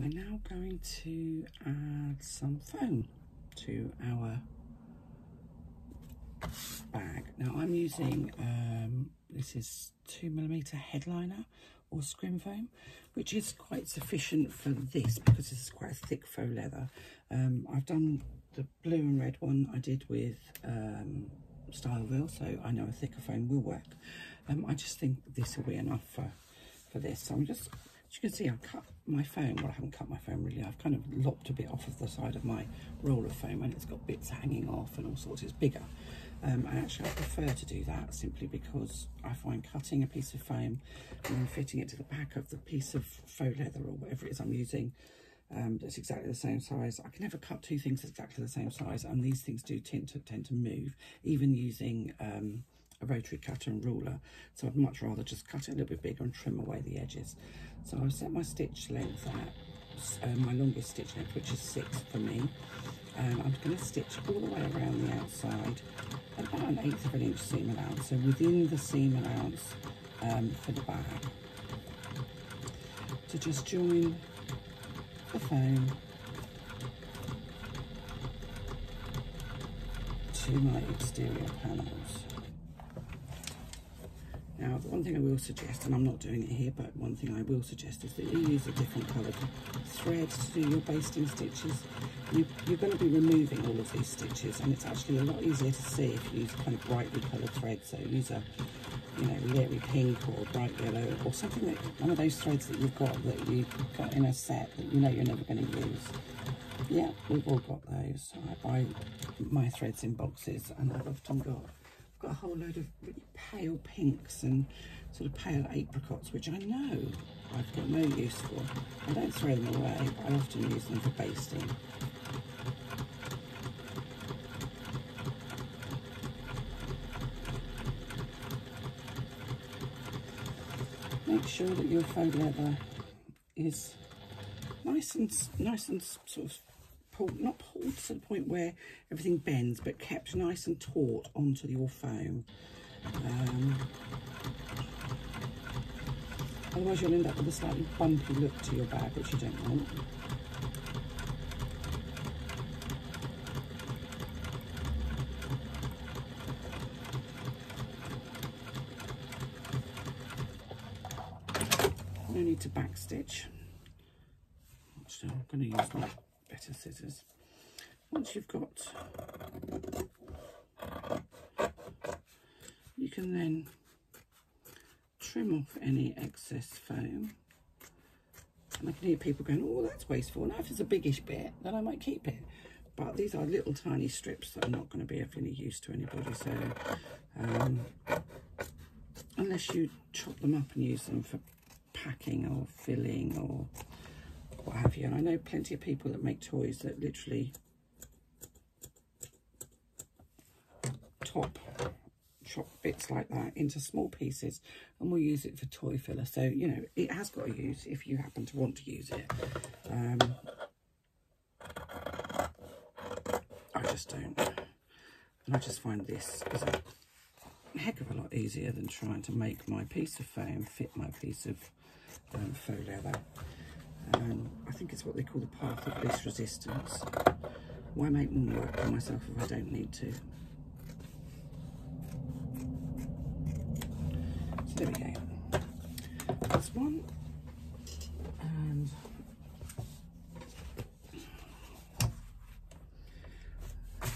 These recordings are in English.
we're now going to add some foam to our bag. Now I'm using, um, this is two millimeter headliner or scrim foam, which is quite sufficient for this because this is quite a thick faux leather. Um, I've done the blue and red one I did with um, Style-Vil, so I know a thicker foam will work. Um, I just think this will be enough for, for this. So I'm just, as you can see, I've cut my foam. Well, I haven't cut my foam really. I've kind of lopped a bit off of the side of my roll of foam and it's got bits hanging off and all sorts. It's bigger. Um, I actually I prefer to do that simply because I find cutting a piece of foam and then fitting it to the back of the piece of faux leather or whatever it is I'm using um, that's exactly the same size. I can never cut two things exactly the same size and these things do tend to tend to move even using um, a rotary cutter and ruler so I'd much rather just cut it a little bit bigger and trim away the edges. So I've set my stitch length at uh, my longest stitch length which is six for me. And I'm going to stitch all the way around the outside about an eighth of an inch seam allowance so within the seam allowance um, for the bag. To just join the foam to my exterior panels now, the one thing I will suggest, and I'm not doing it here, but one thing I will suggest is that you use a different coloured thread to do your basting stitches. You, are going to be removing all of these stitches, and it's actually a lot easier to see if you use kind of brightly coloured thread. So use a, you know, leery pink or bright yellow, or something that, one of those threads that you've got that you've got in a set that you know you're never going to use. Yeah, we've all got those. I buy my threads in boxes, and I've often got got a whole load of really pale pinks and sort of pale apricots, which I know I've got no use for. I don't throw them away, I often use them for basting. Make sure that your faux leather is nice and nice and sort of pulled, not pulled to the point where everything bends, but kept nice and taut onto your foam. Um, otherwise you'll end up with a slightly bumpy look to your bag, which you don't want. No need to backstitch. So I'm going to use my better scissors. Once you've got, you can then trim off any excess foam. And I can hear people going, oh, that's wasteful. Now, if it's a biggish bit, then I might keep it. But these are little tiny strips that are not going to be of any use to anybody. So, um, unless you chop them up and use them for packing or filling or what have you. And I know plenty of people that make toys that literally top chop bits like that into small pieces and we'll use it for toy filler. So, you know, it has got a use if you happen to want to use it. Um, I just don't. And I just find this is a heck of a lot easier than trying to make my piece of foam fit my piece of um, faux. I think it's what they call the path of least resistance. Why make more work for myself if I don't need to? So there we go. That's one. And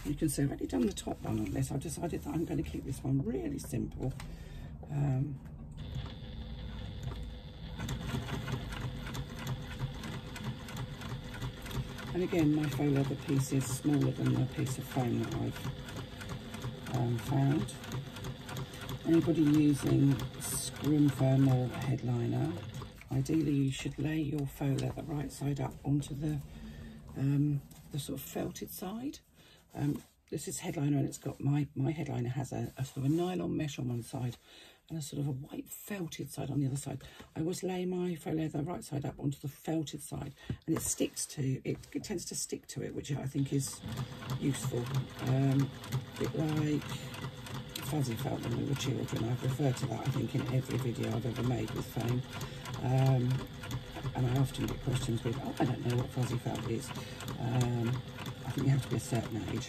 you can see I've already done the top one on this. I've decided that I'm going to keep this one really simple. Um, And again, my faux leather piece is smaller than the piece of foam that I've um, found. Anybody using scrim foam or headliner, ideally you should lay your faux leather right side up onto the, um, the sort of felted side. Um, this is headliner and it's got my, my headliner has a, a sort of a nylon mesh on one side and a sort of a white felted side on the other side. I always lay my faux leather right side up onto the felted side and it sticks to, it, it tends to stick to it, which I think is useful. Um, a bit like fuzzy felt when we were children. I've referred to that, I think, in every video I've ever made with foam. Um, and I often get questions with, oh, I don't know what fuzzy felt is. Um, I think you have to be a certain age.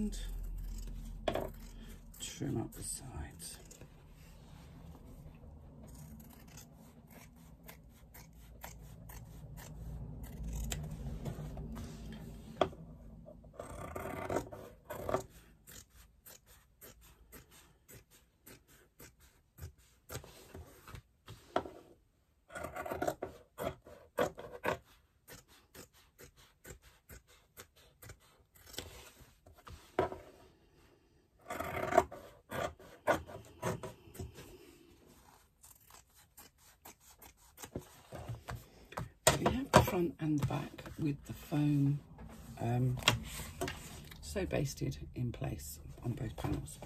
And trim up the sides. We have the front and the back with the foam um, so basted in place on both panels.